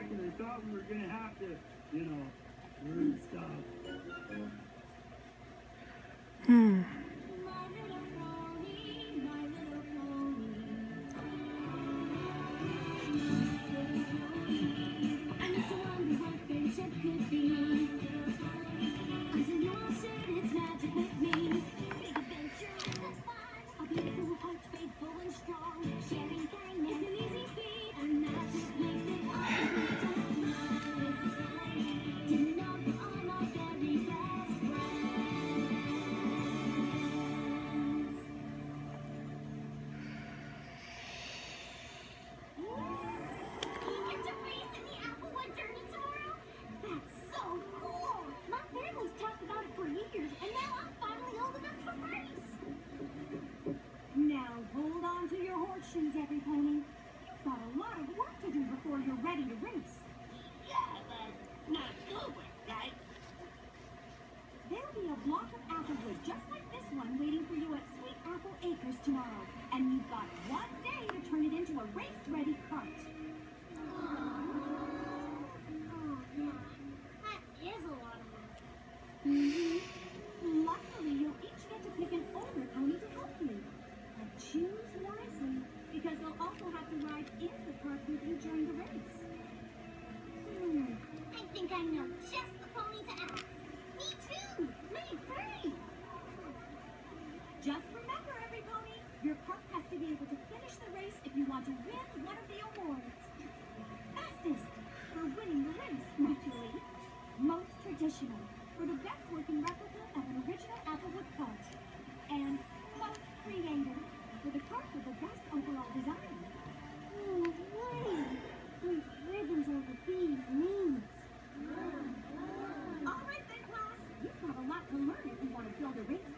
and I thought we were going to have to, you know, learn stuff. Hmm. overall design. No oh, way! These ribbons are the bees' names. All right, then, class, you've got a lot to learn if you want to build a race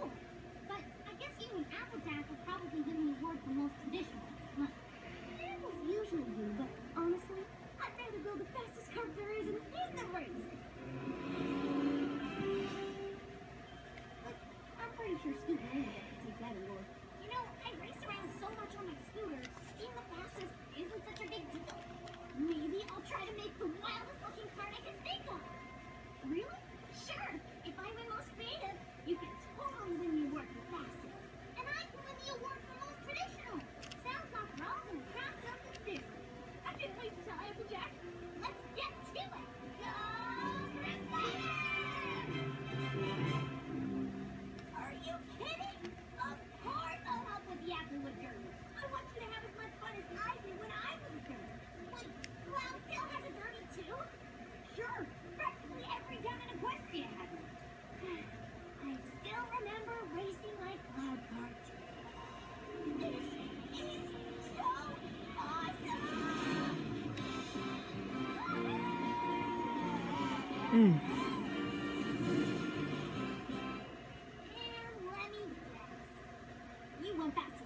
But I guess you and Applejack would probably give me award for most traditional. Look, animals usually do, but honestly, I'd rather build the fastest car there is and win the race. But I'm pretty sure Scoot and Andy would take that award. fast.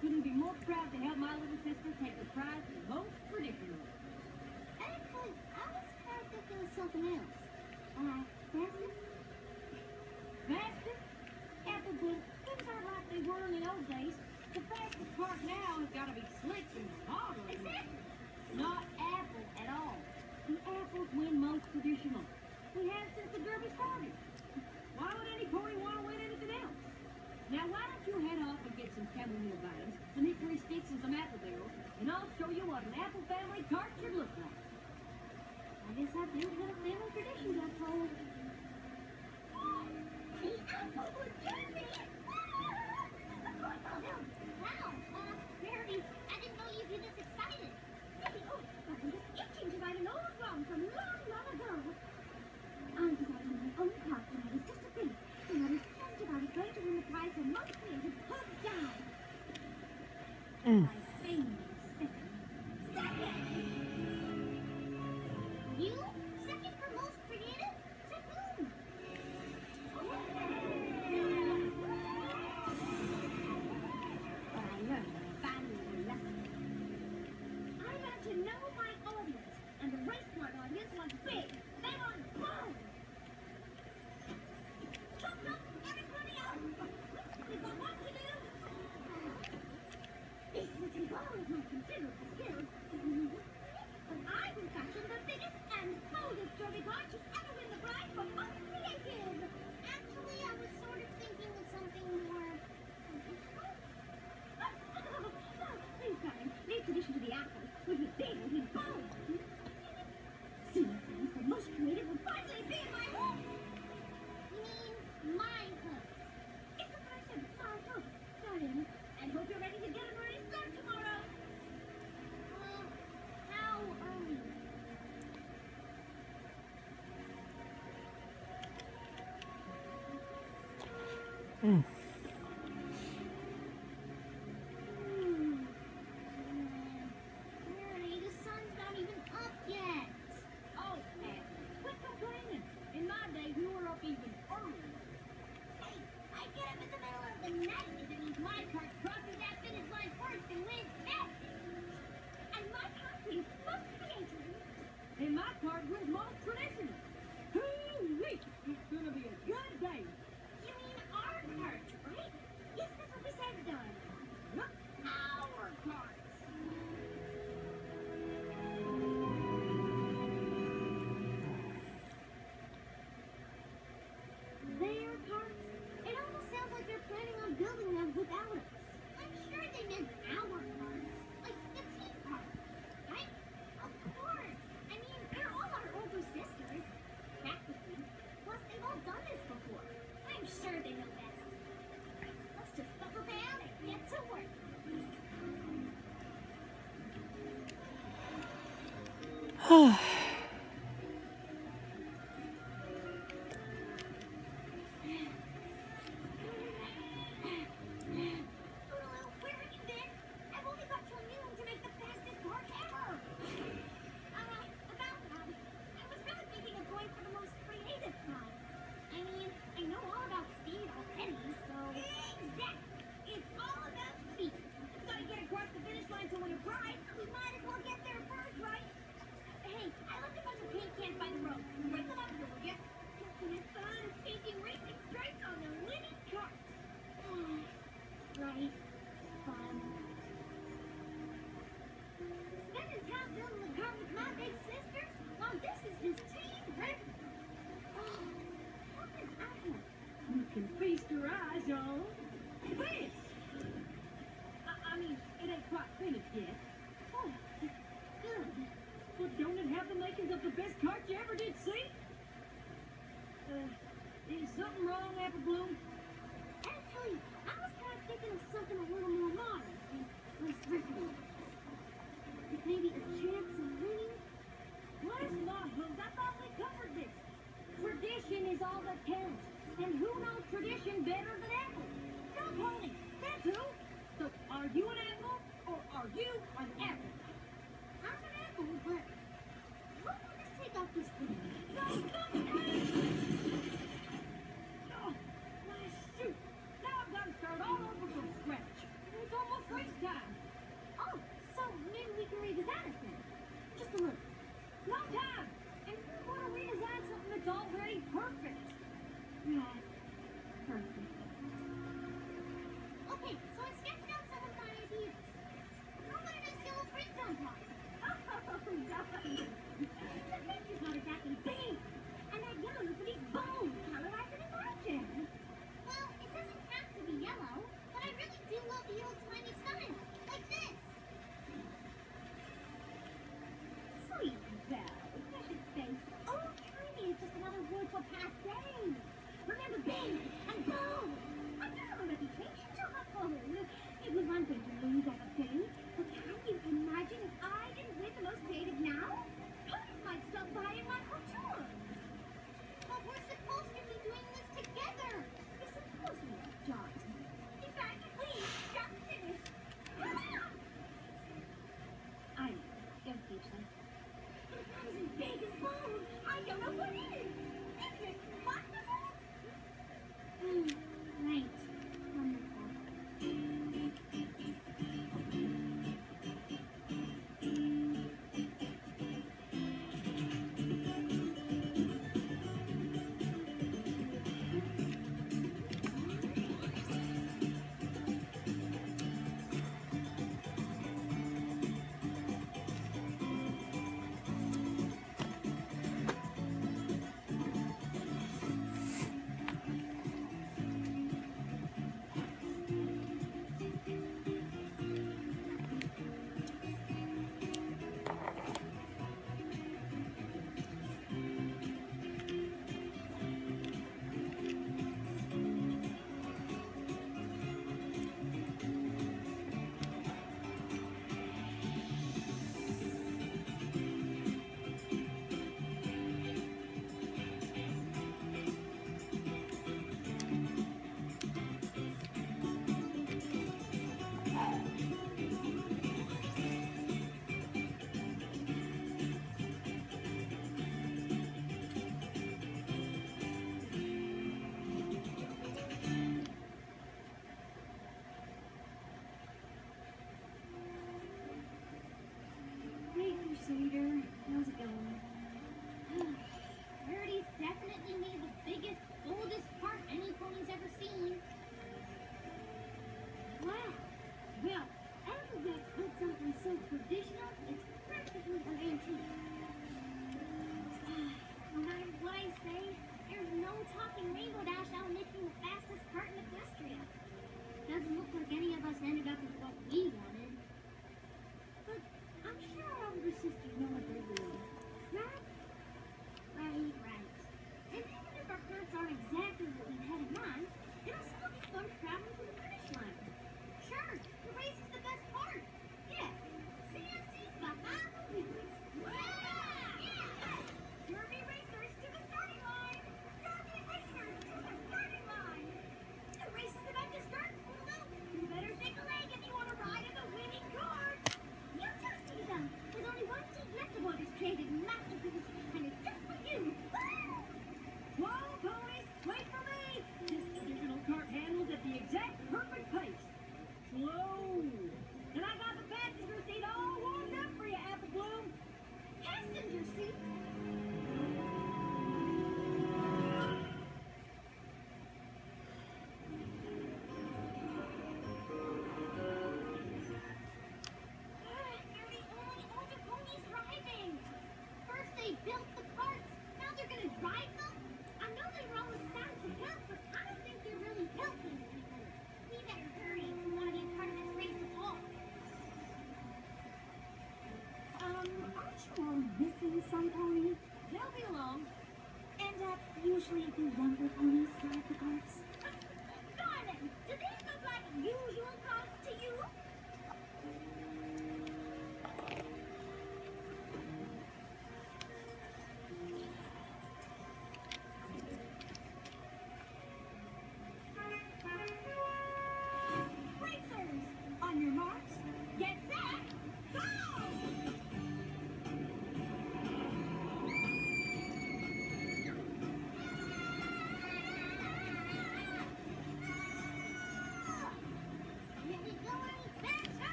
couldn't be more proud to help my little sister take the prize in most predicament. Actually, I was trying to think of something else. Uh, faster? Faster? Appleton, things aren't like they were in the old days. The fastest part now has got to be slick and harder. Exactly. Not apple at all. The apples win most traditional. We have since the Derby started. Why would any pony want to win it? Now, why don't you head off and get some chamomile vines, some hickory sticks, and some apple barrels, and I'll show you what an apple family tart should look like. I guess I've a family traditions, I'm told. The apple would! Mm. Huh. A little more move and Restricting. It may be a chance of winning. Let us not, Holmes. I thought we covered this. Tradition is all that counts. And who knows tradition better than Apple? Come Honey, that's who. So are you an apple or are you an apple? I'm an apple, but... What will this take off this thing? Go, go, go! Hmm.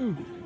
Mm.